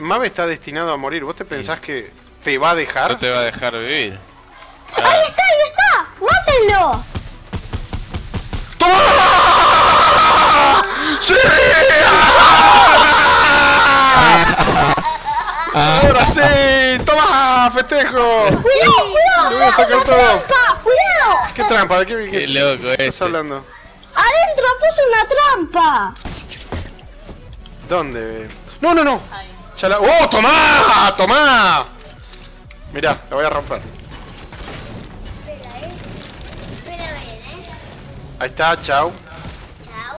Mabe está destinado a morir. ¿Vos te pensás que te va a dejar? No te va a dejar vivir. ¡Ahí está, ahí está! ¡Mátenlo! ¡Toma! ¡Sí! ¡Ahora sí! ¡Toma! ¡Festejo! ¡Cuidado, cuidado! Voy a sacar ¡Puso todo. trampa! ¡Cuidado! ¿Qué trampa? ¿De qué, qué- Qué loco qué estás este. hablando? ¡Adentro puso una trampa! ¿Dónde? No, no, no. Ya la... ¡Oh, tomá! ¡Tomá! Mirá, la voy a romper. Eh. Ver, eh. Ahí está, chau.